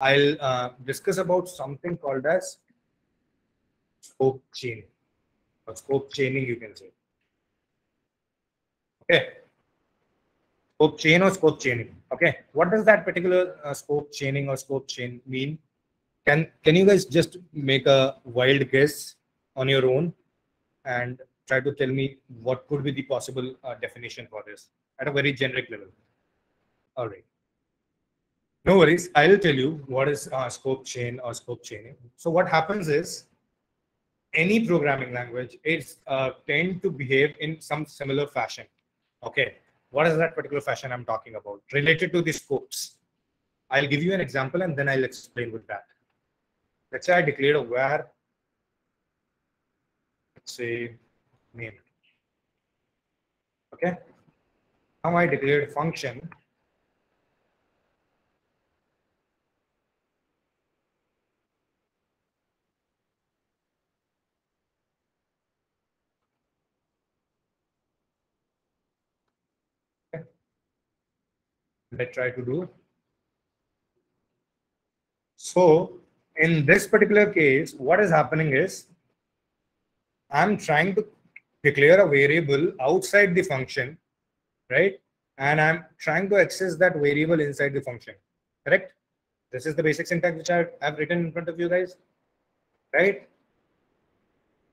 I'll uh, discuss about something called as scope chain or scope chaining, you can say. Okay. Scope chain or scope chaining. Okay. What does that particular uh, scope chaining or scope chain mean? Can can you guys just make a wild guess on your own and try to tell me what could be the possible uh, definition for this at a very generic level? All right. No worries. I'll tell you what is uh, scope chain or scope chaining. So what happens is any programming language is uh, tend to behave in some similar fashion. Okay. What is that particular fashion I'm talking about related to the scopes? I'll give you an example and then I'll explain with that. Let's say I declared a var, let's say name. Okay. Now I declared a function let's try to do. So in this particular case, what is happening is I'm trying to declare a variable outside the function, right? And I'm trying to access that variable inside the function, correct? This is the basic syntax which I have written in front of you guys, right?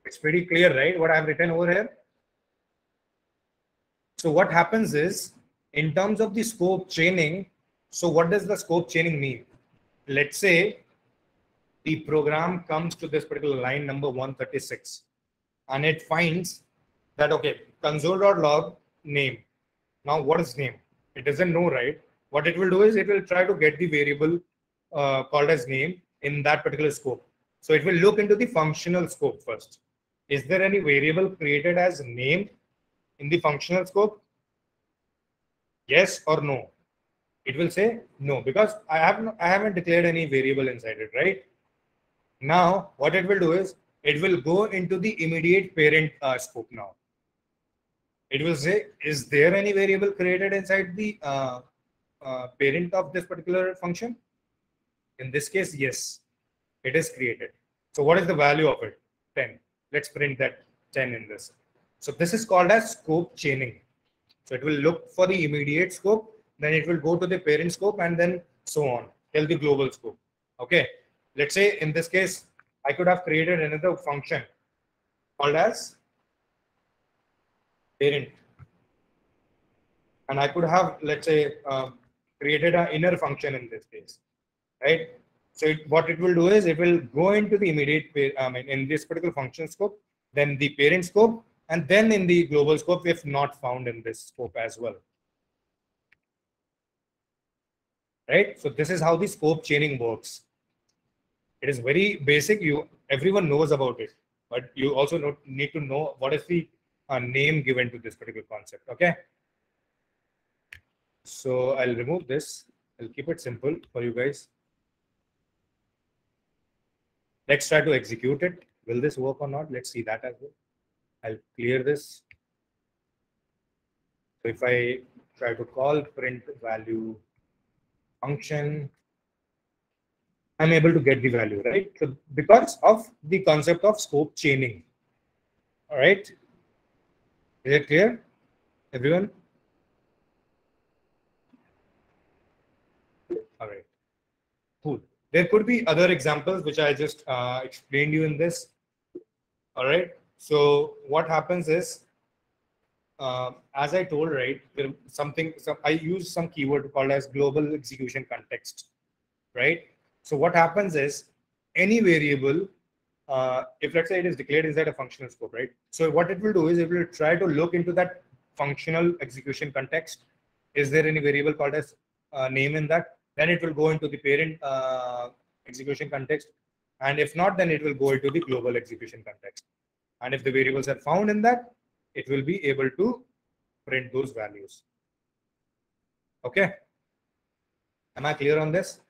It's pretty clear, right? What I've written over here. So what happens is in terms of the scope chaining, so what does the scope chaining mean? Let's say the program comes to this particular line number 136 and it finds that, okay, console.log name. Now, what is name? It doesn't know, right? What it will do is it will try to get the variable uh, called as name in that particular scope. So it will look into the functional scope first. Is there any variable created as name in the functional scope? Yes or no? It will say no because i have no, i haven't declared any variable inside it right? Now what it will do is it will go into the immediate parent uh, scope now. It will say is there any variable created inside the uh, uh, parent of this particular function? In this case yes it is created. So what is the value of it? 10 let's print that 10 in this. So this is called as scope chaining so it will look for the immediate scope, then it will go to the parent scope and then so on till the global scope. Okay. Let's say in this case, I could have created another function called as parent. And I could have, let's say, uh, created an inner function in this case, right? So it, what it will do is it will go into the immediate, I mean, in this particular function scope, then the parent scope, and then in the global scope if not found in this scope as well. Right? So this is how the scope chaining works. It is very basic. You everyone knows about it but you also need to know what is the uh, name given to this particular concept okay? So i'll remove this. I'll keep it simple for you guys. Let's try to execute it. Will this work or not? Let's see that as well I'll clear this. So if I try to call print value function, I'm able to get the value, right? So because of the concept of scope chaining. All right. Is it clear, everyone? All right. Cool. There could be other examples which I just uh, explained you in this. All right. So what happens is, uh, as I told, right, something, some, I use some keyword called as global execution context, right? So what happens is any variable, uh, if let's say it is declared inside a functional scope, right? So what it will do is it will try to look into that functional execution context. Is there any variable called as uh, name in that? Then it will go into the parent uh, execution context. And if not, then it will go into the global execution context. And if the variables are found in that, it will be able to print those values. Okay. Am I clear on this?